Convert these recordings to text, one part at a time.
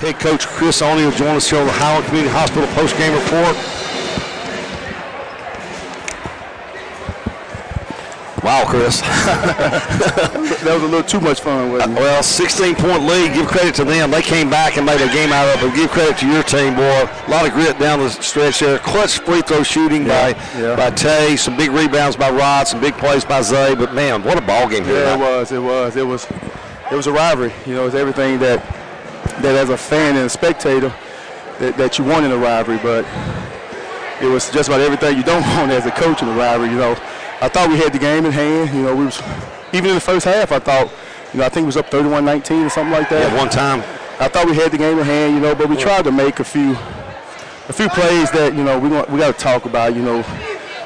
Head coach Chris Oney will join us here on the Highland Community Hospital post-game report. Wow, Chris. that was a little too much fun, wasn't it? Well, 16-point lead. Give credit to them. They came back and made a game out of it. But give credit to your team, boy. A lot of grit down the stretch there. Clutch free throw shooting Yeah, by yeah. by Tae. Some big rebounds by Rod. Some big plays by Zay. But man, what a ball game here. Yeah, it was. It was. It was. It was a rivalry. You know, it's everything that that as a fan and a spectator that, that you want in a rivalry, but it was just about everything you don't want as a coach in a rivalry. You know, I thought we had the game in hand. You know, we was even in the first half. I thought, you know, I think it was up 31-19 or something like that. At one time, I thought we had the game in hand, you know, but we tried to make a few a few plays that, you know, we want, we got to talk about, you know.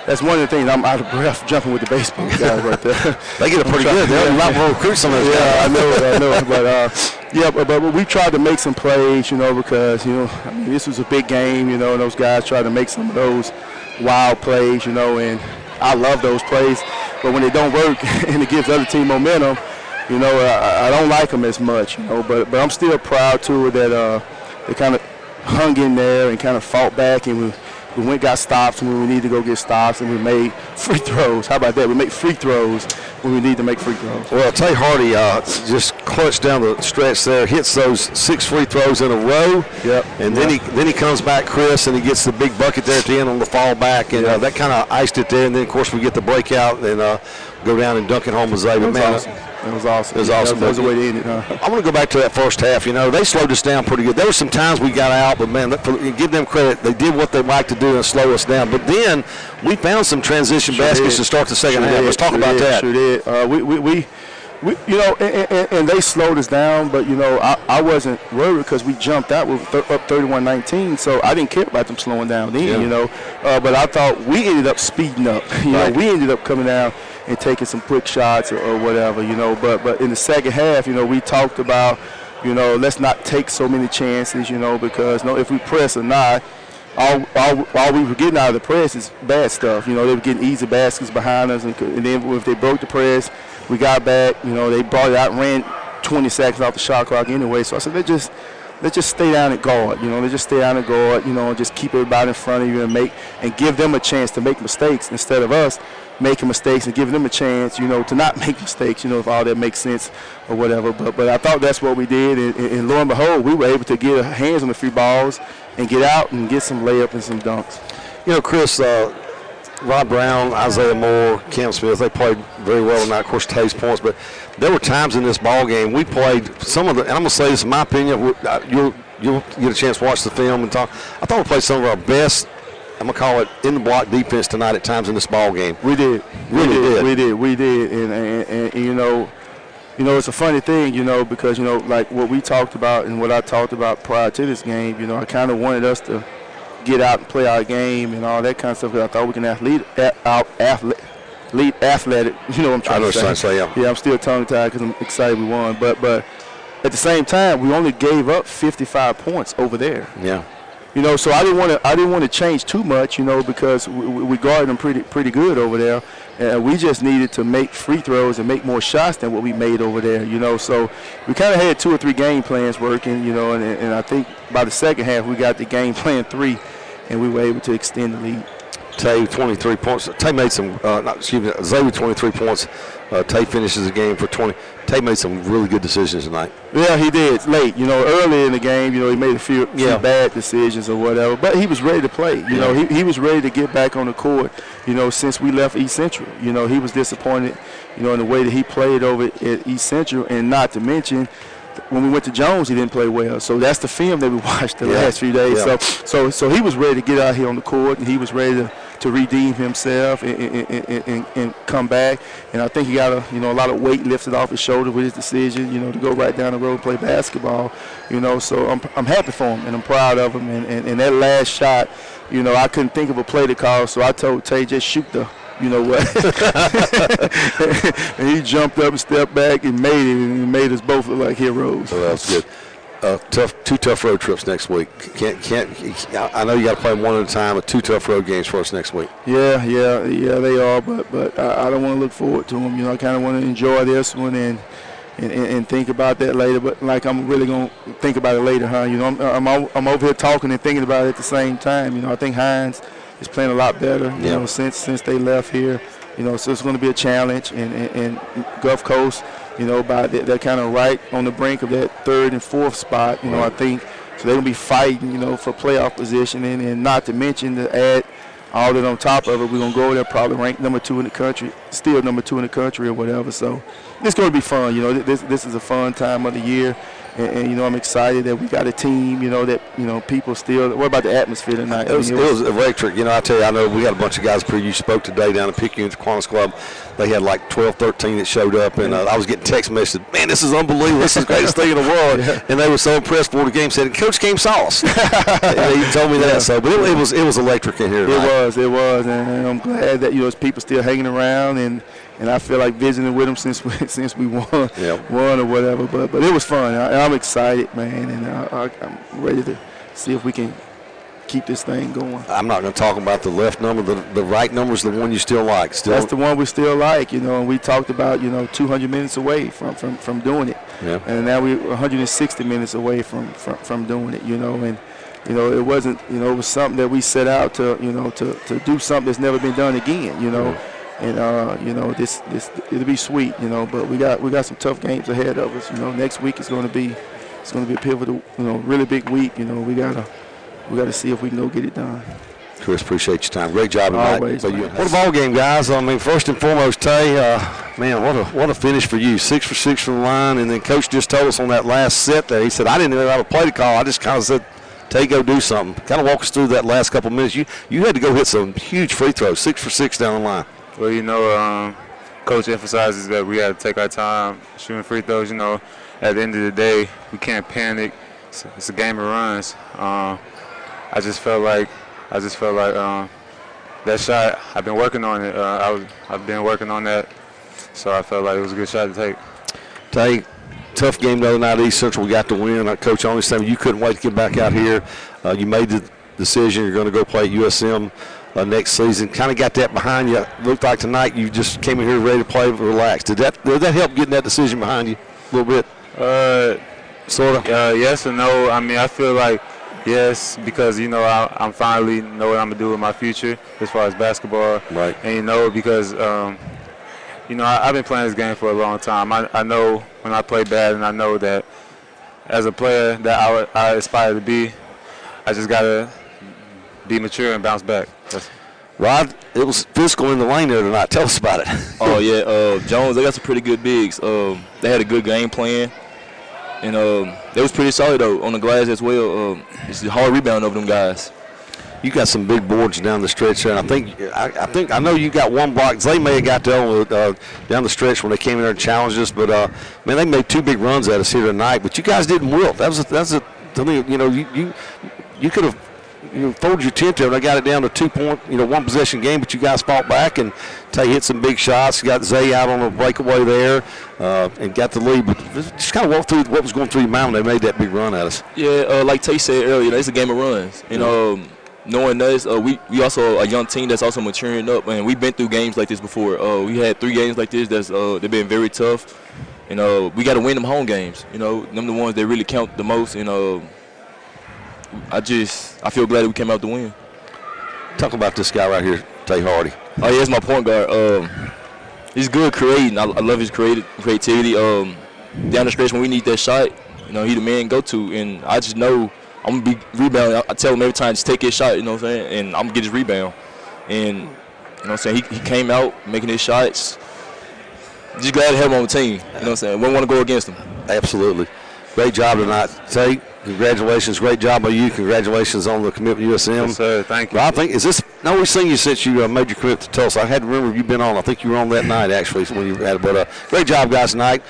That's one of the things I'm out of breath jumping with the baseball guys right there. they get it pretty good. They're a lot more recruits on those Yeah, guys. I know, it, I know. it. But uh, yeah, but, but we tried to make some plays, you know, because you know I mean, this was a big game, you know, and those guys tried to make some of those wild plays, you know, and I love those plays. But when they don't work and it gives other team momentum, you know, I, I don't like them as much, you know. But but I'm still proud to it that uh, they kind of hung in there and kind of fought back and we. We went got stops when we need to go get stops, and we made free throws. How about that? We make free throws when we need to make free throws. Well, Tae Hardy uh, just clutched down the stretch there, hits those six free throws in a row. Yep. And then Yep. he then he comes back, Chris, and he gets the big bucket there at the end on the fall back, and uh, that kind of iced it there. And then of course we get the breakout and uh, go down and dunk it home with Zay. But man, awesome. It was awesome. It was awesome. That was the way to end it. Huh? I want to go back to that first half. You know, they slowed us down pretty good. There were some times we got out, but man, for, give them credit. They did what they like to do and slow us down. But then we found some transition Sure baskets did. to start the second Sure half. did. Let's talk Sure about did. that. Sure did. Uh, we, we, we, we, you know, and, and, and they slowed us down, but you know, I, I wasn't worried because we jumped out with th- up 31-19, so I didn't care about them slowing down then, Yeah. you know. Uh, but I thought we ended up speeding up. You Right. know, we ended up coming down and taking some quick shots or, or whatever, you know. But but in the second half, you know, we talked about, you know, let's not take so many chances, you know, because know, if we press or not, all, all, all we were getting out of the press is bad stuff. You know, they were getting easy baskets behind us, and, and then if they broke the press, we got back. You know, they brought it out ran 20 seconds off the shot clock anyway. So I said, let's just let's just stay down and guard. You know, let's just stay down and guard. You know, and just keep everybody in front of you and make and give them a chance to make mistakes instead of us making mistakes and giving them a chance. You know, to not make mistakes. You know, if all that makes sense or whatever. But but I thought that's what we did, and, and, lo and behold, we were able to get hands on a few balls and get out and get some layup and some dunks. You know, Chris, uh, Rod Brown, Isaiah Moore, Cam Smith, they played very well tonight. Of course, Tae's points, but there were times in this ball game we played some of the, and I'm to say this in my opinion, uh, you'll, you'll get a chance to watch the film and talk. I thought we played some of our best, I'm going to call it in the block defense tonight at times in this ball game. We did. Really we did. We did. We did. And, and, and, and, you know, you know, it's a funny thing, you know, because you know, like what we talked about and what I talked about prior to this game. You know, I kind of wanted us to get out and play our game and all that kind of stuff. 'cause I thought we can athlete, out athlete, lead athletic. You know what I'm trying I know to say. say, yeah. Yeah, I'm still tongue tied because I'm excited we won. But but at the same time, we only gave up 55 points over there. Yeah. You know, so I didn't want to. I didn't want to change too much. You know, because we, we guarded them pretty pretty good over there, and we just needed to make free throws and make more shots than what we made over there. You know, so we kind of had two or three game plans working. You know, and, and I think by the second half we got the game plan three, and we were able to extend the lead. Tae 23 points. Tae made some, uh, not, excuse me, with 23 points. Uh, Tae finishes the game for 20. Tae made some really good decisions tonight. Yeah, he did late. You know, early in the game, you know, he made a few, few Yeah. bad decisions or whatever, but he was ready to play. You know, he, he was ready to get back on the court. You know, since we left East Central, you know, he was disappointed. You know, in the way that he played over at East Central, and not to mention. When we went to Jones, he didn't play well. So that's the film that we watched the Yeah. last few days. Yeah. So, so, so he was ready to get out here on the court, and he was ready to, to redeem himself and, and, and, and, come back. And I think he got a you know a lot of weight lifted off his shoulder with his decision, you know, to go right down the road and play basketball. You know, so I'm, I'm happy for him and I'm proud of him. And, and, and that last shot, you know, I couldn't think of a play to call, so I told Tae just shoot the. You know what? and he jumped up and stepped back and made it, and made us both look like heroes. So that's good. Uh, tough, two tough road trips next week. Can't, can't. I know you got to play one at a time, but two tough road games for us next week. Yeah, yeah, yeah, they are, but but I, I don't want to look forward to them. You know, I kind of want to enjoy this one and and, and, think about that later. But like I'm really gonna think about it later, huh? You know, I'm, I'm, I'm over here talking and thinking about it at the same time. You know, I think Hinds is playing a lot better. You know, since since they left here. You know, so it's going to be a challenge, and, and, and Gulf Coast, you know, by that, that kind of right on the brink of that third and fourth spot. You know, I think so they're going to be fighting, you know, for playoff position, and, and not to mention to add all that on top of it, we're gonna go there probably ranked number two in the country, still number two in the country or whatever. So it's gonna be fun. You know, this this is a fun time of the year. And, and, you know I'm excited that we got a team. You know that you know people still. What about the atmosphere tonight? It was, I mean, it, was, it was electric. You know I tell you I know we got a bunch of guys. Pre you spoke today down at Picayune at the Kiwanis Club. They had like 12, 13 that showed up, and uh, I was getting text messages. Man, this is unbelievable. This is the greatest thing in the world. Yeah. And they were so impressed before the game. Said, "Coach came saw sauce." he told me that. So, but it, it, was it was electric in here. Tonight. It was. It was, and I'm glad that you know people still hanging around and and I feel like visiting with them since we, since we won, yep. won or whatever. But but it was fun. I, am excited, man, and I, am ready to see if we can keep this thing going. I'm not going to talk about the left number. The, the right number is the one you still like. Still, that's the one we still like. You know, and we talked about you know 200 minutes away from from, from doing it. Yeah. And now we're 160 minutes away from, from from doing it. You know, and you know it wasn't you know it was something that we set out to you know to to do something that's never been done again. You know. Mm-hmm and uh, you know this this it'll be sweet, you know. But we got we got some tough games ahead of us. You know, next week is going to be it's going to be a pivotal, you know, really big week. You know, we gotta we gotta see if we can go get it done. Chris, appreciate your time. Great job tonight. Always, you, what a ball game, guys! I mean, first and foremost, Tae, uh, man, what a what a finish for you. Six for six from the line, and then Coach just told us on that last set that He said, "I didn't even have a play to call. I just kind of said." Tae, go do something. Kind of walk us through that last couple minutes. You you had to go hit some huge free throws, six for six down the line. Well, you know, um, coach emphasizes that we got to take our time shooting free throws. You know, at the end of the day, we can't panic. It's, it's a game of runs. Um, I just felt like I just felt like um, that shot. I've been working on it. Uh, I was I've been working on that, so I felt like it was a good shot to take. Take tough game the other night East Central. We got to win. Uh, Coach Oney you couldn't wait to get back out here. Uh, you made the decision. You're going to go play at USM uh, next season. Kind of got that behind you. Looked like tonight you just came in here ready to play, relaxed. Did that did that help getting that decision behind you a little bit? Uh, sort of. Uh, yes and no. I mean, I feel like yes because you know I, am finally know what I'm gonna do with my future as far as basketball. Right. And you know because. Um, you know, I, have been playing this game for a long time. I, I know when I play bad, and I know that as a player that I, I aspire to be, I just gotta be mature and bounce back. Rod, it was physical in the lane there tonight. Tell us about it. oh yeah, uh, Jones. They got some pretty good bigs. Um, they had a good game plan, and um, they was pretty solid though on the glass as well. Um, it's a hard rebound over them guys. You got some big boards down the stretch there, and I think I, I think I know you got one block. They may have got down, uh, down the stretch when they came in there and challenged us, but uh, man, they made two big runs at us here tonight. But you guys didn't wilt. That was a, that's a you know you you, you could have you know, folded your tent there. And I got it down to two point, you know, one possession game, but you guys fought back and Tae hit some big shots. You got Zay out on a breakaway there uh, and got the lead. But just kind of walk through what was going through your mind when they made that big run at us. Yeah, uh, like Tae said earlier, it's a game of runs. You know, um, knowing us, uh, we we also a young team that's also maturing up, and we've been through games like this before. Uh, we had three games like this that's uh, they've been very tough. You know, we got to win them home games. You know, them the ones that really count the most. You know I just I feel glad that we came out to win. Talk about this guy right here, Tae Hardy. Oh yeah, he's my point guard. Um, he's good creating. I, I love his creative creativity. Um, down the stretch when we need that shot, you know, he the man go to, and I just know I'm gonna be rebounding. I, I tell him every time just take his shot, you know what I'm saying, and I'm gonna get his rebound. And you know what I'm saying, he, he came out making his shots. Just glad to have him on the team. You know what I'm saying. We want to go against him. Absolutely. Great job tonight, Tae. Congratulations, great job by you. Congratulations on the commitment to USM. Yes, sir. Thank you. I think is this. No, we've seen you since you uh, made your commitment to Tulsa. I had to remember you've been on. I think you were on that night actually when you had. But uh, great job, guys, tonight.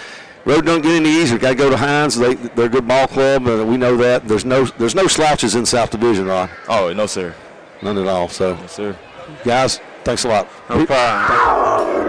Road don't get any easier. Got to go to Hinds. They they're a good ball club, and we know that. There's no there's no slouches in South Division, Ron. Oh no, sir. None at all. So, yes, sir. Guys, thanks a lot. No problem.